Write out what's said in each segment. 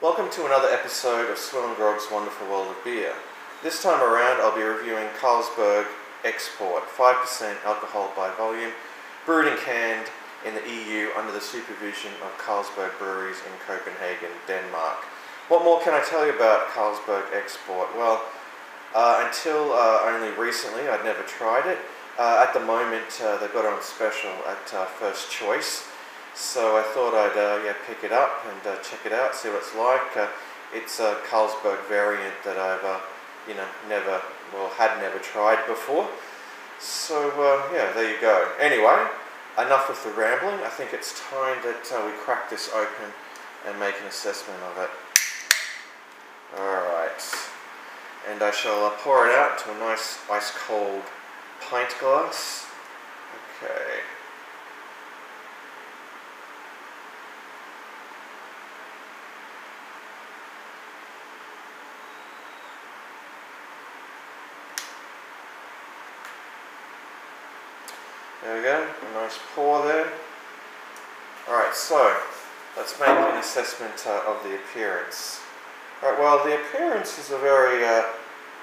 Welcome to another episode of SwillinGrog's Wonderful World of Beer. This time around, I'll be reviewing Carlsberg Export, 5% alcohol by volume, brewed and canned in the EU under the supervision of Carlsberg Breweries in Copenhagen, Denmark. What more can I tell you about Carlsberg Export? Well, uh, until uh, only recently, I'd never tried it. Uh, at the moment, uh, they've got it on special at uh, First Choice. So I thought I'd uh, yeah, pick it up and uh, check it out, see what it's like. Uh, it's a Carlsberg variant that I've, uh, you know, never, well, had never tried before. So uh, yeah, there you go. Anyway, enough with the rambling. I think it's time that uh, we crack this open and make an assessment of it. Alright. And I shall pour it out to a nice ice cold pint glass. Okay. There we go, a nice pour there. Alright, so let's make an assessment uh, of the appearance. Alright, well the appearance is a very, uh,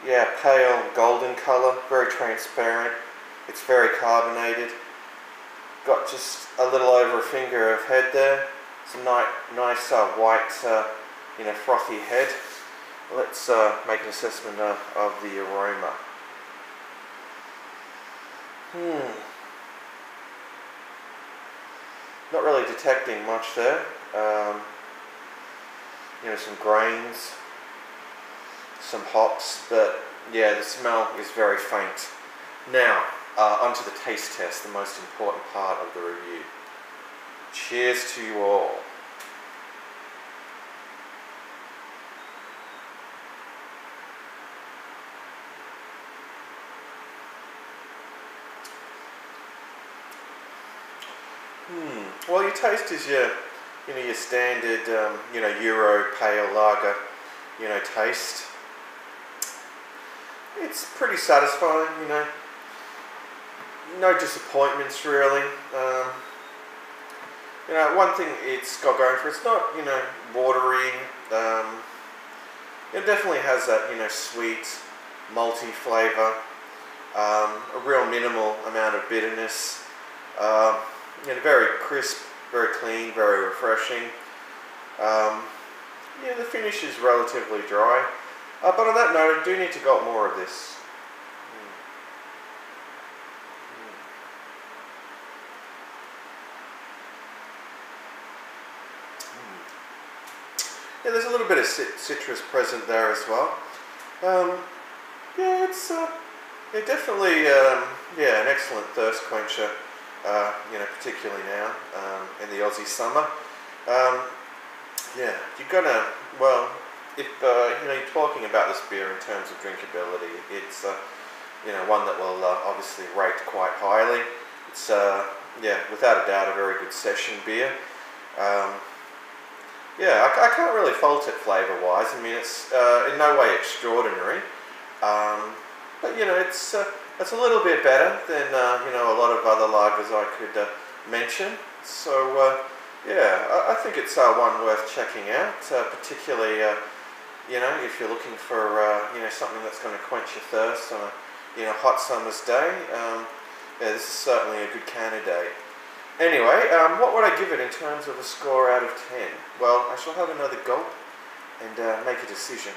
yeah, pale golden colour, very transparent. It's very carbonated. Got just a little over a finger of head there. Some ni nice uh, white, uh, you know, frothy head. Let's uh, make an assessment uh, of the aroma. Hmm. Not really detecting much there. Um, you know, some grains, some hops, but yeah, the smell is very faint. Now, uh, onto the taste test, the most important part of the review. Cheers to you all. Hmm. Well, your taste is your, you know, your standard, um, you know, Euro pale lager, you know, taste. It's pretty satisfying, you know. No disappointments really. Um, you know, one thing it's got going for it's not, you know, watery. Um, it definitely has that, you know, sweet, malty flavour. Um, a real minimal amount of bitterness. Um, you know, very crisp, very clean, very refreshing. Um, yeah, the finish is relatively dry. Uh, but on that note, I do need to got more of this. Mm. Mm. Yeah, there's a little bit of citrus present there as well. Um, yeah, it's uh, yeah, definitely um, yeah an excellent thirst quencher uh, you know, particularly now um, in the Aussie summer. Um, yeah, you're gonna, well, if uh, you know you're talking about this beer in terms of drinkability, it's uh, you know one that will uh, obviously rate quite highly. It's uh, yeah, without a doubt, a very good session beer. Um, yeah, I, I, can't really fault it flavour-wise. I mean, it's uh, in no way extraordinary, um, but you know, it's it's a little bit better than uh, you know a lot of other lagers I could uh, mention. So uh, yeah, I, I, think it's uh, one worth checking out, uh, particularly uh, you know if you're looking for you know something that's going to quench your thirst on a you know hot summer's day. Um, yeah, this is certainly a good candidate. Anyway, um, what would I give it in terms of a score out of 10? Well, I shall have another gulp and make a decision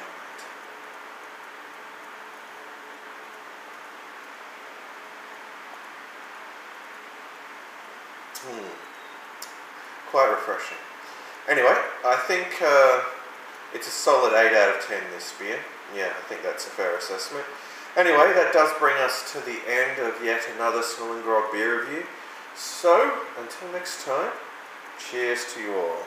Hmm. Quite refreshing. Anyway, I think uh, it's a solid 8 out of 10 this beer. Yeah, I think that's a fair assessment. Anyway, that does bring us to the end of yet another SwillinGrog beer review. So, until next time, cheers to you all.